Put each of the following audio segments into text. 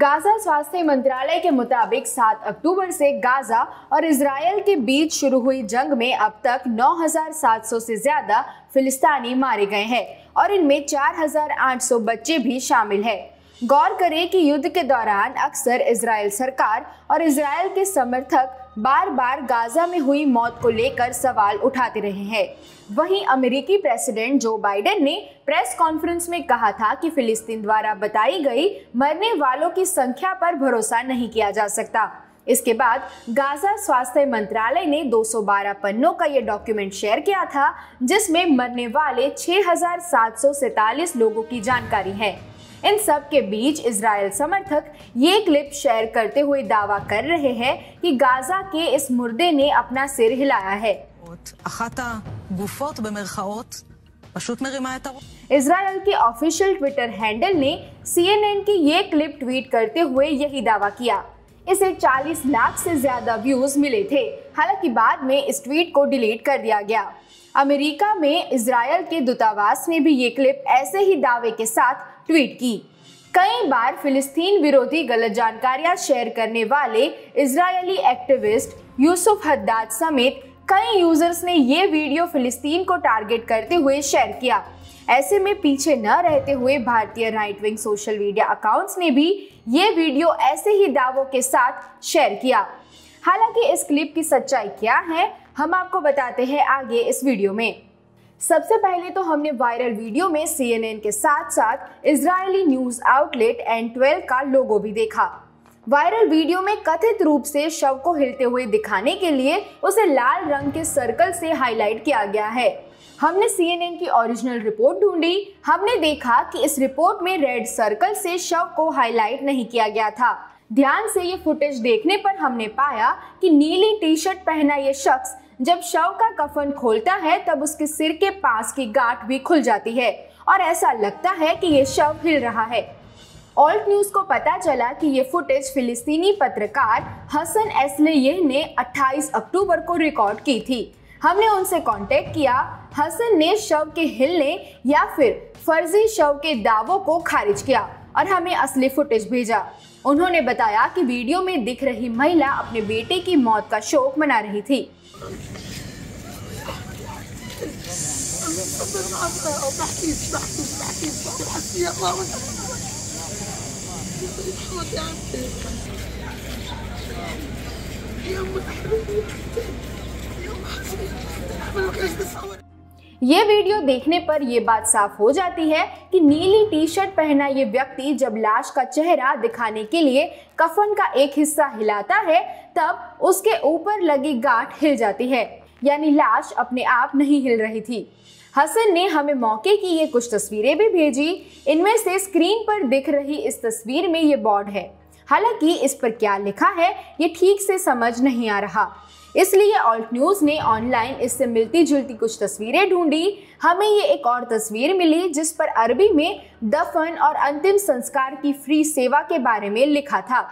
Gaza स्वास्थ्य मंत्रालय के मुताबिक 7 अक्टूबर से गाजा और इसराइल के बीच शुरू हुई जंग में अब तक 9,700 से ज़्यादा फिलिस्तानी मारे गए हैं और इनमें 4,800 बच्चे भी शामिल हैं। गौर करें कि युद्ध के दौरान अक्सर इसराइल सरकार और इसराइल के समर्थक बार बार गाजा में हुई मौत को लेकर सवाल उठाते रहे हैं। वहीं अमेरिकी प्रेसिडेंट जो बाइडेन ने प्रेस कॉन्फ्रेंस में कहा था कि फिलिस्तीन द्वारा बताई गई मरने वालों की संख्या पर भरोसा नहीं किया जा सकता। इसके बाद गाजा स्वास्थ्य मंत्रालय ने 212 पन्नों का ये डॉक्यूमेंट शेयर किया था, जिसमें मरने वाले छह लोगों की जानकारी है। इन सब के बीच इसराइल समर्थक ये क्लिप शेयर करते हुए दावा कर रहे हैं कि गाजा के इस मुर्दे ने अपना सिर हिलाया है। इसराइल के ऑफिशियल ट्विटर हैंडल ने सीएनएन की ये क्लिप ट्वीट करते हुए यही दावा किया। इसे 40 लाख से ज़्यादा व्यूज़ मिले थे। हालाँकि बाद में इस ट्वीट को डिलीट कर दिया गया। अमेरिका में इसराइल के दूतावास ने भी ये क्लिप ऐसे ही दावे के साथ ट्वीट की। कई बार फिलिस्तीन विरोधी गलत जानकारियाँ शेयर करने वाले इजरायली एक्टिविस्ट यूसुफ हद्दाद समेत कई यूज़र्स ने ये वीडियो फिलिस्तीन को टारगेट करते हुए शेयर किया। ऐसे में पीछे न रहते हुए भारतीय right wing social media accounts ने भी ये वीडियो ऐसे ही दावों के साथ शेयर किया। हालाँकि इस क्लिप की सच्चाई क्या है, हम आपको बताते हैं आगे इस वीडियो में। सबसे पहले तो हमने वायरल वीडियो में सीएनएन के साथ साथ Israeli news outlet N twelve का लोगो भी देखा। वायरल वीडियो में कथित रूप से शव को हिलते हुए दिखाने के लिए उसे लाल रंग के सर्कल से हाईलाइट किया गया है। हमने सीएनएन की ओरिजिनल रिपोर्ट ढूंढी। हमने देखा कि इस रिपोर्ट में रेड सर्कल से शव को हाईलाइट नहीं किया गया था। ध्यान से ये फुटेज देखने पर हमने पाया कि नीली टी शर्ट पहना ये शख्स, जब शव का कफन खोलता है, तब उसके सिर के पास की गांठ भी खुल जाती है। और ऐसा लगता है कि ये शव हिल रहा है। ऑल्ट न्यूज़ को पता चला कि ये फुटेज फिलिस्तीनी पत्रकार हसन एसले ने 28 अक्टूबर को रिकॉर्ड की थी। हमने उनसे कांटेक्ट किया, हसन ने शव के हिलने या फिर फर्जी शव के दावों को खारिज किया और हमें असली फुटेज भेजा। उन्होंने बताया कि वीडियो में दिख रही महिला अपने बेटे की मौत का शोक मना रही थी। ये वीडियो देखने पर यह बात साफ़ हो जाती है कि नीली टी शर्ट पहना ये व्यक्ति जब लाश का चेहरा दिखाने के लिए कफन का एक हिस्सा हिलाता है, तब उसके ऊपर लगी गांठ हिल जाती है। यानी लाश अपने आप नहीं हिल रही थी। हसन ने हमें मौके की ये कुछ तस्वीरें भी भेजी। इनमें से स्क्रीन पर दिख रही इस तस्वीर में ये बोर्ड है। हालाँकि इस पर क्या लिखा है, ये ठीक से समझ नहीं आ रहा। इसलिए ऑल्ट न्यूज़ ने ऑनलाइन इससे मिलती जुलती कुछ तस्वीरें ढूंढी। हमें ये एक और तस्वीर मिली, जिस पर अरबी में दफन और अंतिम संस्कार की फ्री सेवा के बारे में लिखा था।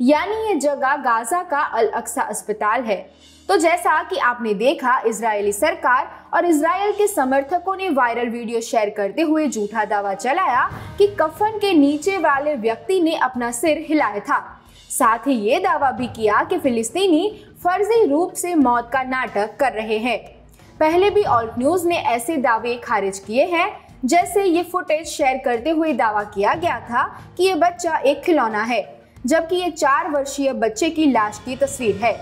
यानी ये जगह गाजा का अल अक्सा अस्पताल है। तो जैसा कि आपने देखा, इजरायली सरकार और इसराइल के समर्थकों ने वायरल वीडियो शेयर करते हुए झूठा दावा चलाया कि कफन के नीचे वाले व्यक्ति ने अपना सिर हिलाया था। साथ ही ये दावा भी किया कि फिलिस्तीनी फर्जी रूप से मौत का नाटक कर रहे हैं। पहले भी ऑल्ट न्यूज़ ने ऐसे दावे खारिज किए हैं, जैसे ये फुटेज शेयर करते हुए दावा किया गया था कि ये बच्चा एक खिलौना है, जबकि ये चार वर्षीय बच्चे की लाश की तस्वीर है।